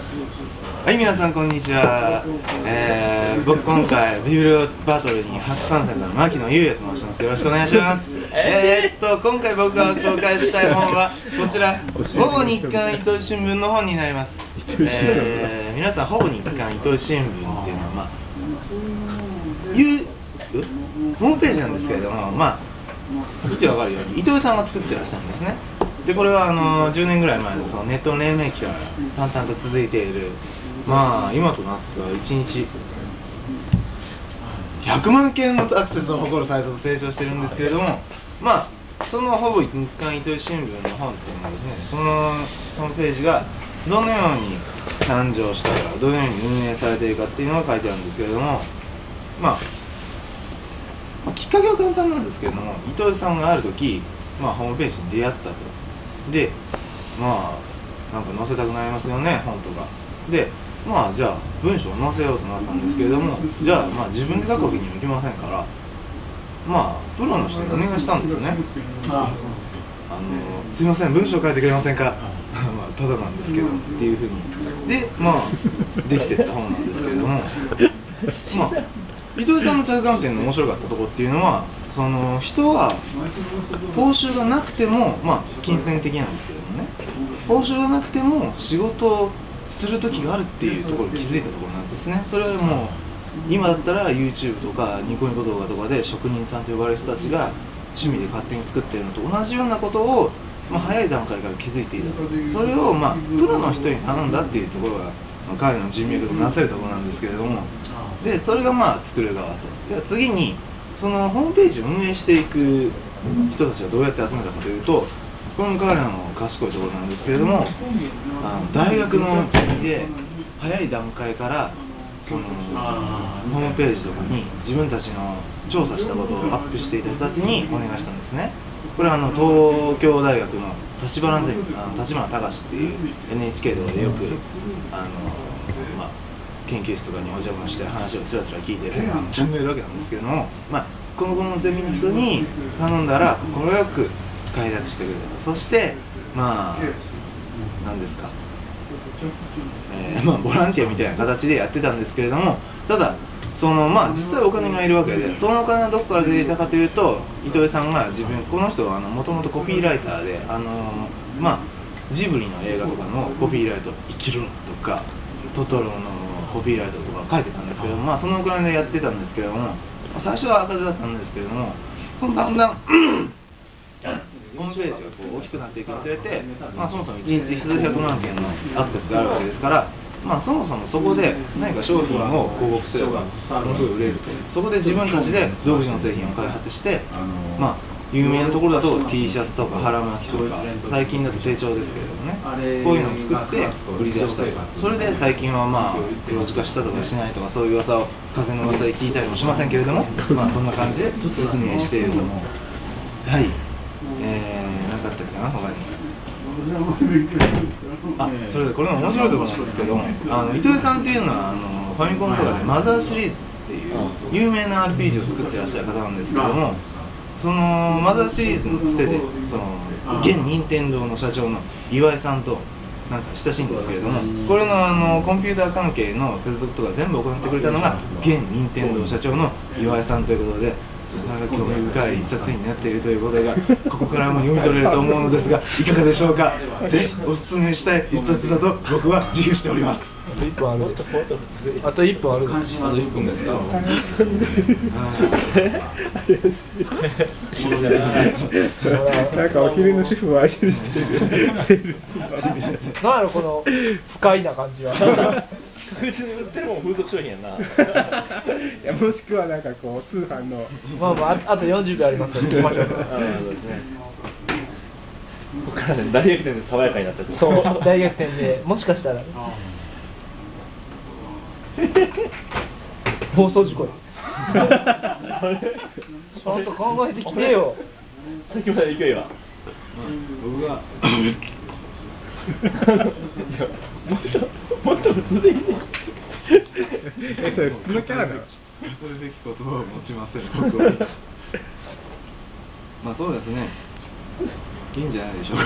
はい、皆さんこんにちは。えー、僕今回、ビブリオバトルに初参戦の牧野優也と申します。よろしくお願いします。えー、っと、今回僕が紹介したい本は、こちら、ほぼ日刊糸井新聞の本になります。えー、皆さん、ほぼ日刊糸井新聞っていうのは、まあ、いう、ホームページなんですけれども、まあ、見てわかるように、糸井さんが作ってらっしゃるんですね。で、これはあの10年ぐらい前のそのネットの黎明期から淡々と続いている、まあ、今となっては1日100万件のアクセスを誇るサイトと成長してるんですけれども、まあ、そのほぼ日刊糸井新聞の本っていうのはですね、そのホームページがどのように誕生したか、どのように運営されているかっていうのが書いてあるんですけれども、まあ、きっかけは簡単なんですけれども、糸井さんがある時、まあ、ホームページに出会ったと。で、まあ、なんか載せたくなりますよね、本とか。で、まあ、じゃあ、文章を載せようとなったんですけれども、じゃあ、まあ、自分で書くわけにもいきませんから、まあ、プロの人にお願いしたんですよね。あの、すいません、文章書いてくれませんか まあ、ただなんですけど、っていうふうに。で、まあ、できてった本なんですけれども、まあ、伊藤さんの着眼点の面白かったところっていうのは、その人は報酬がなくても、まあ、金銭的なんですけどもね、報酬がなくても仕事をする時があるっていうところに気づいたところなんですね。それはもう今だったら YouTube とかニコニコ動画とかで職人さんと呼ばれる人たちが趣味で勝手に作ってるのと同じようなことを、まあ、早い段階から気づいていたそれを、まあ、プロの人に頼んだっていうところが、まあ、彼の人脈となせるところなんですけれども。でそれがまあ作る側と。では次にそのホームページを運営していく人たちはどうやって集めたかというとこれも彼らの賢いところなんですけれどもあの大学ので早い段階からそのホームページとかに自分たちの調査したことをアップしていた人たちにお願いしたんですね。これはあの東京大学の立花ゼミあの立花隆っていう NHK とかでよくあの、まあ、研究室とかにお邪魔して話をつらつら聞いて飛ん。でるわけなんですけれども、まあ、このこのゼミの人に頼んだら快く快諾してくれた。そしてまあ何ですか。えーまあ、ボランティアみたいな形でやってたんですけれどもただそのまあ実際お金がいるわけでそのお金はどこから出ていたかというと糸井さんが自分この人はもともとコピーライターであのまあジブリの映画とかのコピーライト「生きる」とか「トトロ」のコピーライトとか書いてたんですけどまあそのお金でやってたんですけども最初は赤字だったんですけどもそのだんだんホームページがこう大きくなっていくにつれて、まあ、そもそも1日数百万件のアクセスがあるわけですから、まあ、そもそもそこで何か商品を広告すればものすごい。売れるとそこで自分たちで独自の製品を開発して、まあ、有名なところだと T シャツとか腹巻きとか最近だと成長ですけれどもね。こういうのを作って売り出したりそれで最近はまあ黒字化したとかしないとかそういう噂を風の噂で聞いたりもしませんけれども まあそんな感じで進めしていると思うはい。えー、何かあったっけな他に。あそれでこれも面白いところなんですけどあの糸井さんっていうのはあのファミコンとかでマザーシリーズっていう有名な RPG を作ってらっしゃる方なんですけどもそのマザーシリーズのつてでその現任天堂の社長の岩井さんとなんか親しいんですけれどもこれのあのコンピューター関係の接続とか全部行ってくれたのが現任天堂社長の岩井さんということでなんか興味深い一冊になっているということがここからも読み取れると思うのですがいかがでしょうか？ぜひお勧めしたい一冊だと僕は自負しております。あと1分ある。あと1分ある。あと1分ですかなんかお昼の主婦を相手にしてる。なんやろこの不快な感じは。確実に売ってるもん風俗商品やんないやもしくはなんかこう。通販のまあまあああと40秒ありますので行きましらね大逆転で爽やかになった。そう大逆転でもしかしたら放送事故ちゃんと考えてきてよ。さっきまで勢いは？僕がもっともっと普通でいいねえそれ普通のキャラなのそれべき言葉を持ちません僕は。まあそうですね。いいんじゃないでしょうか